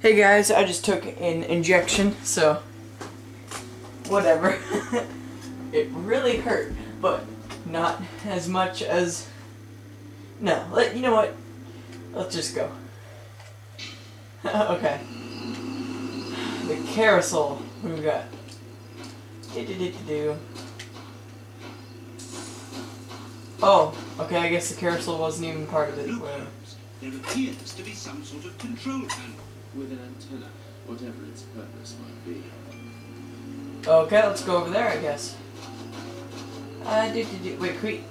Hey guys, I just took an injection, so whatever. it really hurt, but not as much as no. Let you know what? Let's just go. okay. The carousel. Do we got? Do do do do. Oh, okay. I guess the carousel wasn't even part of it. Appears to be some sort of control panel. With an antenna, whatever its purpose might be. Okay, let's go over there, I guess. Uh, do, do, do. Wait, can we...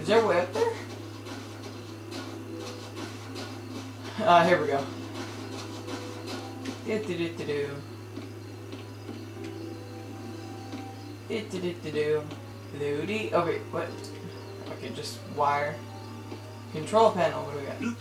Is there a way up there? Uh, here we go. Do, do, do, do, do. Do, do, do, do, do. Do, do. Oh, wait, what? Okay, just wire. Control panel, what do we got?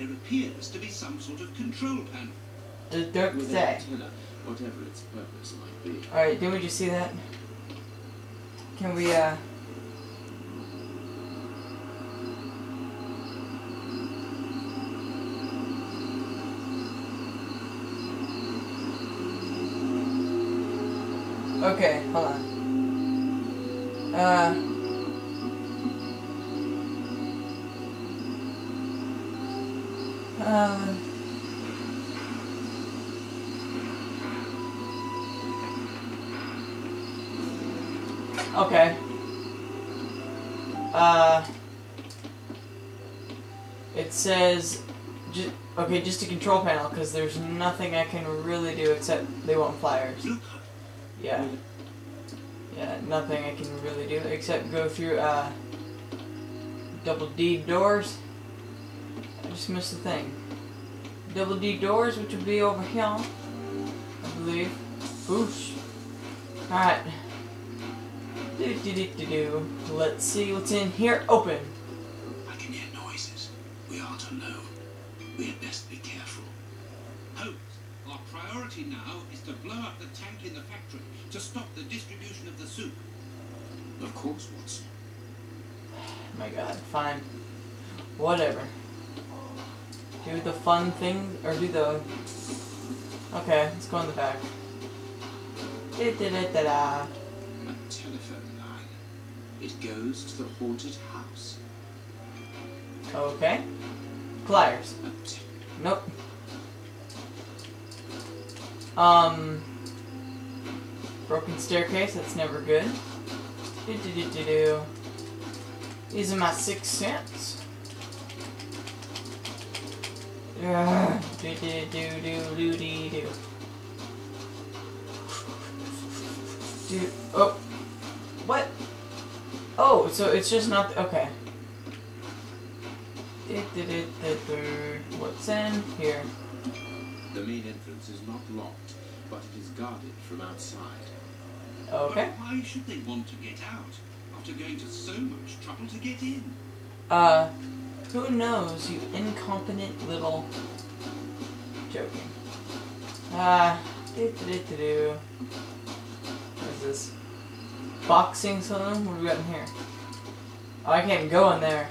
There appears to be some sort of control panel. D- don't With an say. antenna, whatever its purpose might be. Alright, we just see that? Can we, uh... Okay, hold on. Uh... Uh... Okay. Uh, it says, ju- okay, just a control panel because there's nothing I can really do except they want flyers. Yeah. Yeah, nothing I can really do except go through uh double D doors. I just missed the thing. Double D doors, which would be over here, I believe. Boosh. Alright. Do do do do do. Let's see what's in here. Open. I can hear noises. We aren't alone. We had best be careful. Holmes, our priority now is to blow up the tank in the factory to stop the distribution of the soup. Of course, Watson. My god, fine. Whatever. Do the fun thing, or do the... Okay, let's go in the back. Da-da-da-da-da. A telephone line. It goes to the haunted house. Okay. Pliers. Nope. Um... Broken staircase, that's never good. Do-do-do-do-do. These are my six cents. Ugh. Do-do-do-do-do-do-do. Dude, oh. What? Oh, so it's just not, okay. What's in here? the main entrance is not locked, but it is guarded from outside. Okay. But why should they want to get out after going to so much trouble to get in? Uh, who knows, you incompetent little... Joking. Ah, do-do-do-do-do. What is this? Boxing saloon? What do we got in here? Oh, I can't go in there.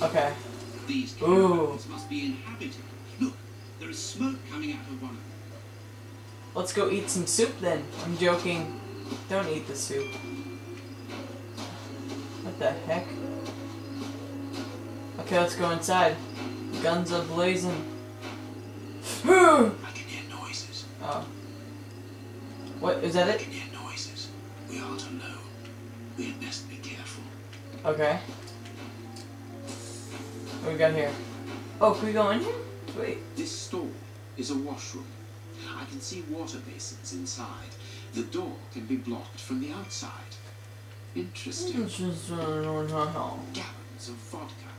Okay. These Ooh. must be inhabited. Look, there is smoke coming out of one of them. Let's go eat some soup then. I'm joking. Don't eat the soup. What the heck? Okay, let's go inside. Guns are blazing. I can hear noises. Oh. What, is that it? I can hear noises. We aren't alone. We had best be careful. Okay. What we got here? Oh, can we go in here? Wait. This store is a washroom. I can see water basins inside. The door can be blocked from the outside. Interesting. Interesting. Gallons of vodka.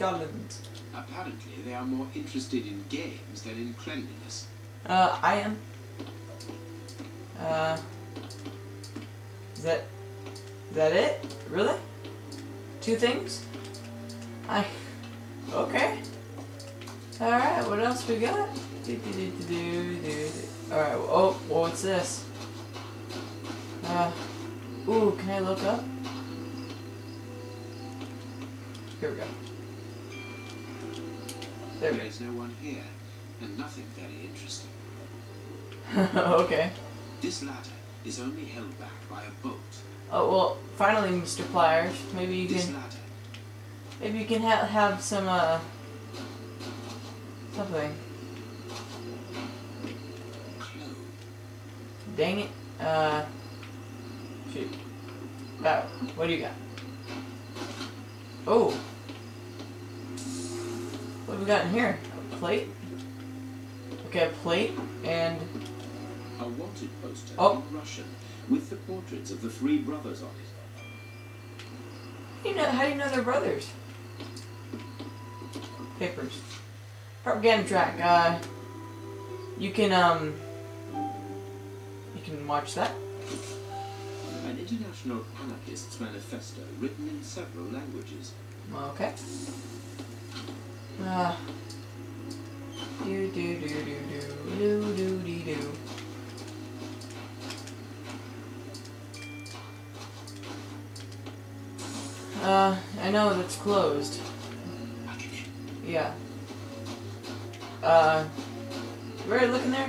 Apparently, they are more interested in games than in cleanliness. Uh, I am. Uh, is that, is that it? Really? Two things? I, okay. Alright, what else we got? Do, do, do, do, do, do, do. Alright, oh, what's this? Uh, ooh, can I look up? Here we go. There is no one here, and nothing very interesting. okay. This ladder is only held back by a bolt. Oh well, finally, Mr. Pliers. Maybe you This can, ladder maybe you can ha- have some uh something. closed. Dang it. Uh, shoot. Wow. What do you got? Oh. What have we got in here? A plate? Okay, a plate and A wanted poster Oh. in Russian with the portraits of the three brothers on it. You know, how do you know they're brothers? Papers. Propaganda track. Uh, you can um, you can watch that. An international anarchists manifesto written in several languages. Okay. Uh, do do do do do do do do do. Uh, I know that's closed. I can hear. Yeah. Uh, you ready to look in there?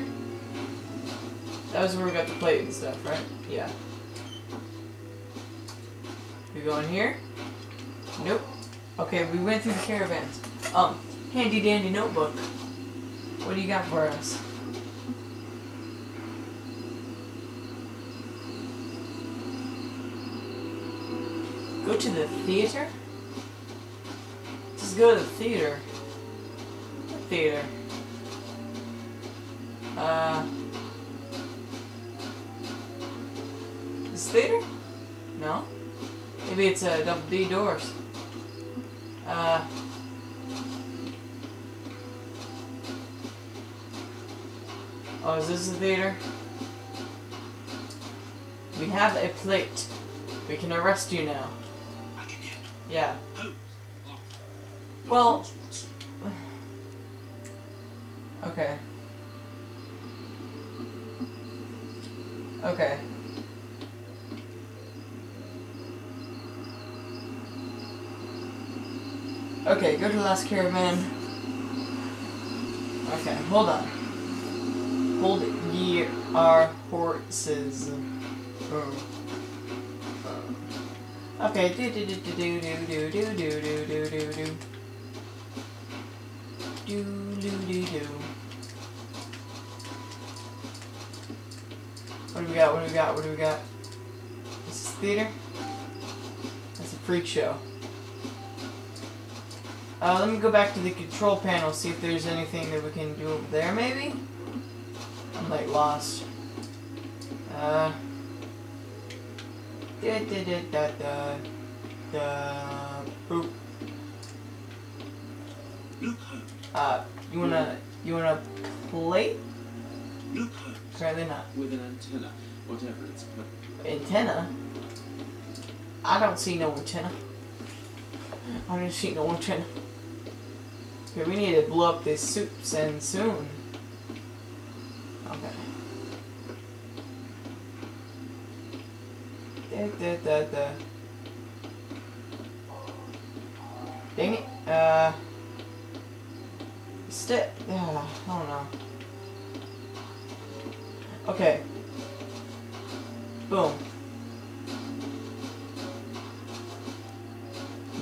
That was where we got the plate and stuff, right? Yeah. We go in here? Nope. Okay, we went through the caravans. Um, handy dandy notebook. What do you got for us? Go to the theater? Just go to the theater. What theater? Uh. This theater? No? Maybe it's a uh, double D doors. Uh. Oh, is this the theater? We have a plate. We can arrest you now. Yeah. Well-. Okay. Okay. Okay, go to the last caravan. Okay, hold on. Hold ye our horses. Oh. Oh. Okay, do do do do do do do do do do do do do. Do do do do. What do we got? What do we got? What do we got? This is theater. That's a freak show. Uh, let me go back to the control panel, see if there's anything that we can do over there, maybe? Like lost. Uh. Da da da da da. Da. Boop. Uh, you wanna, you wanna plate? Look, Apparently not. With an antenna, whatever its purpose. Antenna? I don't see no antenna. I don't see no antenna. Okay, we need to blow up this soups and soon. Da, da, da, da. Dang it. Uh. Step. Uh, I don't know. Okay. Boom.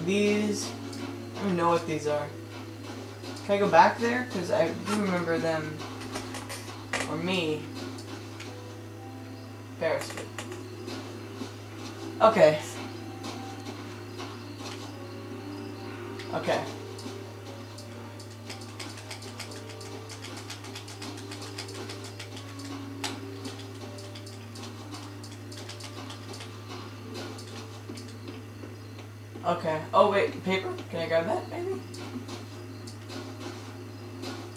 These, I don't know what these are. Can I go back there? Because I do remember them, or me, Beresford. Okay. Okay. Okay. Oh wait, paper? Can I grab that maybe?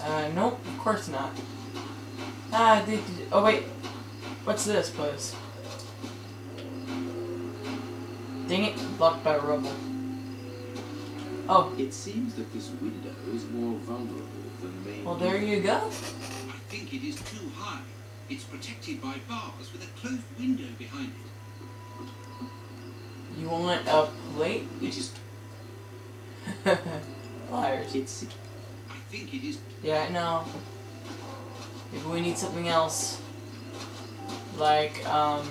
Uh, nope, of course not. Ah, did, oh wait. What's this place? Dang it, blocked by rubble. Oh, It seems that this window is more vulnerable than the main. well there you go. I think it is too high. It's protected by bars with a closed window behind it. You want a plate? It is. Liars. It's. I think it is. Yeah, I know. Maybe we need something else. Like, um...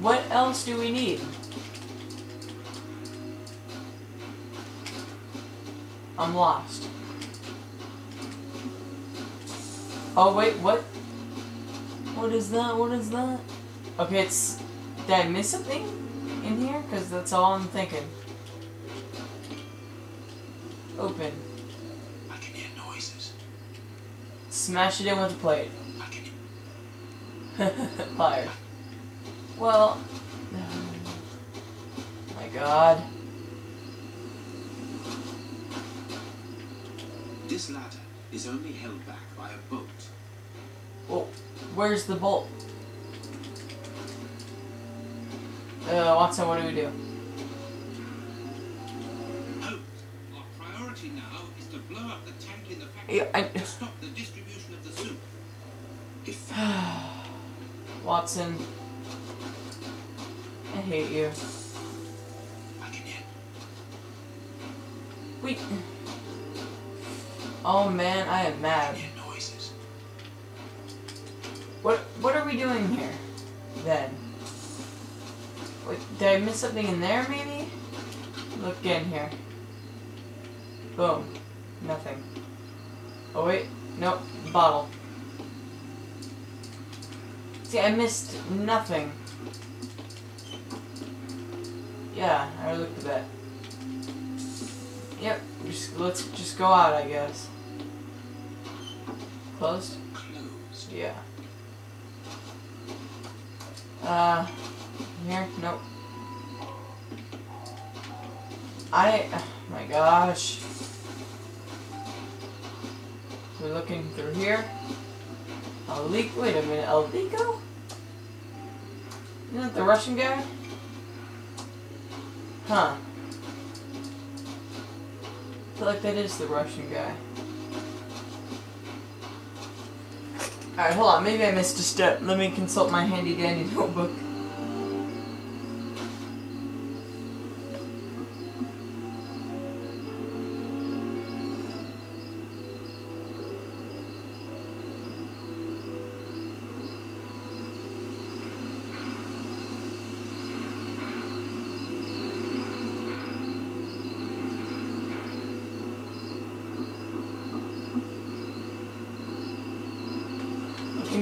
What else do we need? I'm lost. Oh, wait, what? What is that? What is that? Okay, it's... Did I miss something in here? Because that's all I'm thinking. Open. I can hear noises. Smash it in with the plate. Fire. Well... My god. This ladder is only held back by a bolt. Well, where's the bolt? Uh, Watson, what do we do? Our priority now is to blow up the tank in the factory Yeah, I... to stop the distribution of the soup. If Watson. I hate you. Wait. Oh man, I am mad. What what are we doing here? Then. Wait, did I miss something in there maybe? Look in here. Boom. Nothing. Oh wait, nope, bottle. See, I missed nothing. Yeah, I looked at that. Yep, just let's just go out, I guess. Closed? Closed. Yeah. Uh, here? Nope. I, oh my gosh. We're looking through here. Lico, wait a minute, Lico? Isn't that the Russian guy? Huh. I feel like that is the Russian guy. Alright, hold on. Maybe I missed a step. Let me consult my handy dandy notebook.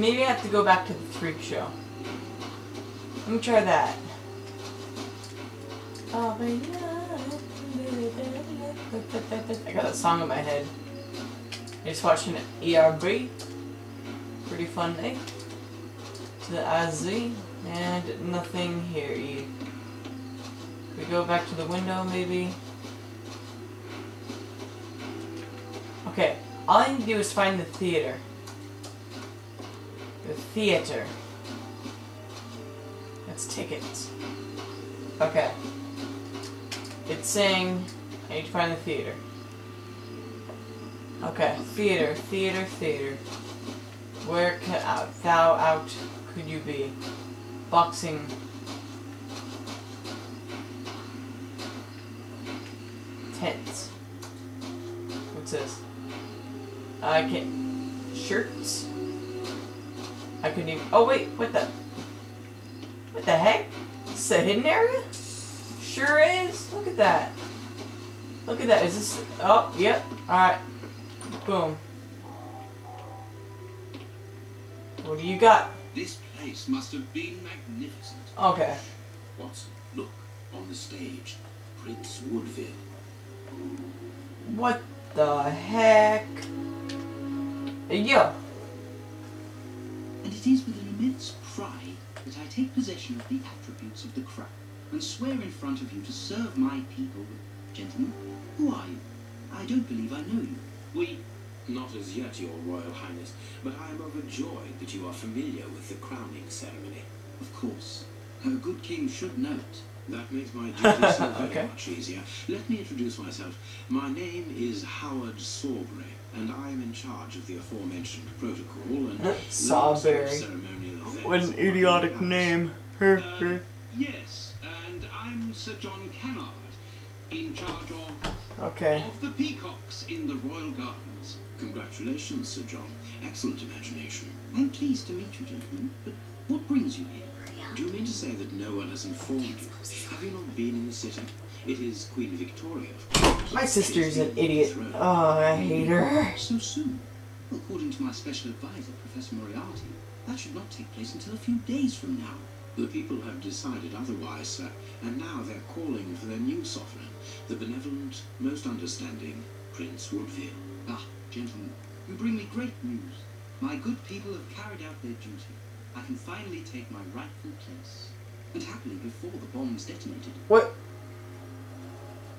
Maybe I have to go back to the freak show. Let me try that. I got that song in my head. I just watched an ERB. Pretty fun day. To the AZ. And nothing here either. We go back to the window maybe. Okay, all I need to do is find the theater. The theater. That's tickets. Okay. It's saying I need to find the theater. Okay, theater, theater, theater. Where ca- out, thou out could you be? Boxing. Tents. What's this? I can shirts. I couldn't even. Oh wait, what the? What the heck? Is this a hidden area? Sure is. Look at that. Look at that. Is this? Oh, yep. All right. Boom. What do you got? This place must have been magnificent. Okay. Watson, look, on the stage. Prince Woodville. What the heck? Yo. And it is with an immense pride that I take possession of the attributes of the crown and swear in front of you to serve my people. Gentlemen, who are you? I don't believe I know you. We, not as yet, your royal highness, but I am overjoyed that you are familiar with the crowning ceremony. Of course. A good king should know it. That makes my duty so very Okay. much easier. Let me introduce myself. My name is Howard Sawbury, and I am in charge of the aforementioned protocol and Sawbury. ceremonial What an idiotic name. Uh, yes, and I'm Sir John Cannard. in charge of, Okay. of the peacocks in the royal gardens. Congratulations, Sir John. Excellent imagination. I'm pleased to meet you, gentlemen, but what brings you here? Do you mean to say that no one has informed you? Have you not been in the city? It is Queen Victoria, of course. My sister's an idiot. Oh, I hate her. So soon? According to my special advisor, Professor Moriarty, that should not take place until a few days from now. The people have decided otherwise, sir, and now they're calling for their new sovereign, the benevolent, most understanding Prince Woodville. Ah, gentlemen, you bring me great news. My good people have carried out their duty. I can finally take my rightful place. And happily before the bombs detonated. What?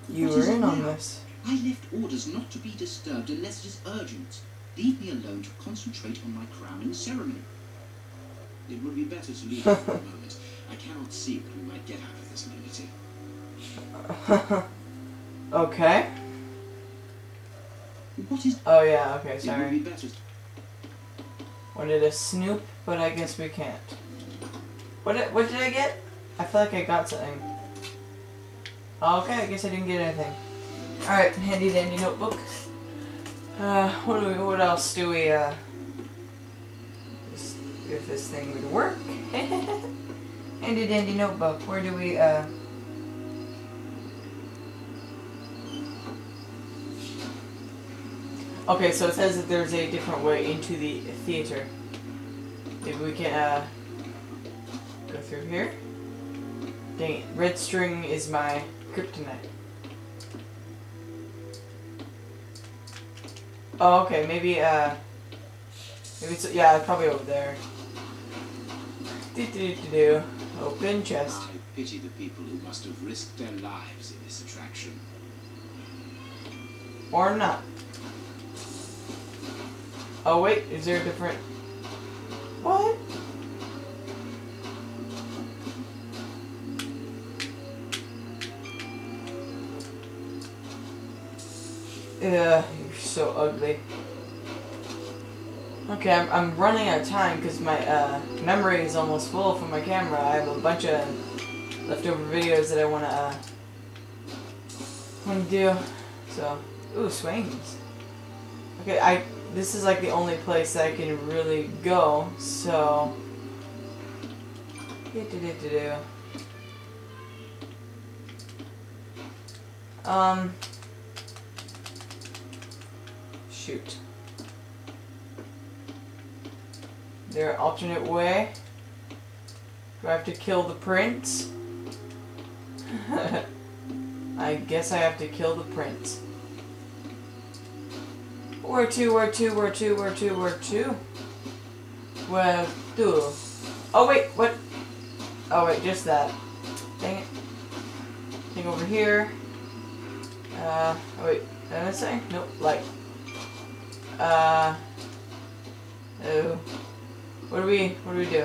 You What were in on now? this. I left orders not to be disturbed unless it is urgent. Leave me alone to concentrate on my crowning ceremony. It would be better to leave it for a moment. I cannot see what we might get out of this lunatic. okay. What is Oh yeah, okay, It would sorry. be better. Wanted to snoop, but I guess we can't. What did, what did I get? I feel like I got something. Oh, okay, I guess I didn't get anything. Alright, handy dandy notebook. Uh, what do we, what else do we, uh, if this thing would work. handy dandy notebook, where do we, uh, Okay, so it says that there's a different way into the theater. Maybe we can uh, go through here. Dang it, red string is my kryptonite. Oh, okay, maybe uh, maybe it's yeah, probably over there. Do do do do. Open chest. I pity the people who must have risked their lives in this attraction. Or not. Oh wait, is there a different... What? Ugh, you're so ugly. Okay, I'm, I'm running out of time because my uh, memory is almost full from my camera. I have a bunch of leftover videos that I want to uh, want to do. So, ooh, swings. Okay, I this is like the only place that I can really go. So, do Um, shoot. There alternate way? Do I have to kill the prince? I guess I have to kill the prince. Where to, where to, where to, where to, where to? Where to? Oh wait, what? Oh wait, just that. Dang it. Thing over here. Uh, oh wait, did I say? Nope, light. Uh, oh. What do we, what do we do?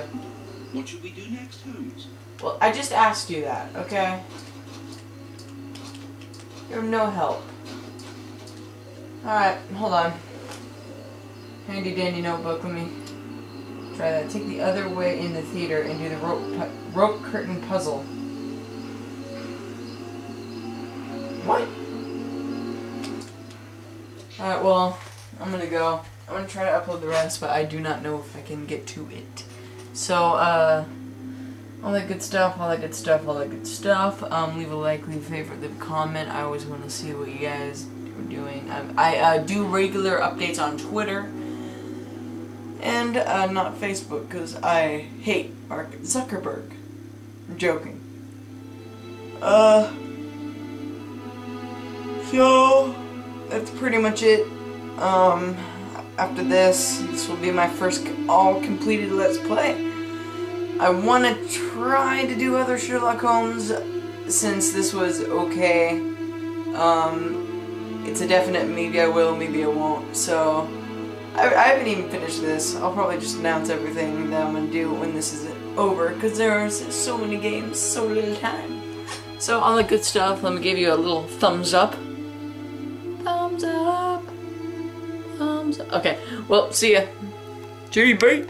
What should we do next, Holmes? Well, I just asked you that, okay? You're no help. Alright, hold on. Handy dandy notebook, let me try that. Take the other way in the theater and do the rope, rope curtain puzzle. What? Alright, well, I'm gonna go. I'm gonna try to upload the rest, but I do not know if I can get to it. So, uh, all that good stuff, all that good stuff, all that good stuff. Um, leave a like, leave a favorite, leave a comment. I always want to see what you guys are doing. I uh, do regular updates on Twitter and uh, not Facebook because I hate Mark Zuckerberg. I'm joking. Uh, so that's pretty much it. Um, after this, this will be my first all completed Let's Play. I want to try to do other Sherlock Holmes since this was okay. Um, it's a definite maybe I will, maybe I won't. So, I, I haven't even finished this. I'll probably just announce everything that I'm going to do when this is over because there are so many games, so little time. So, all the good stuff. Let me give you a little thumbs up. Okay, well, see ya. GB.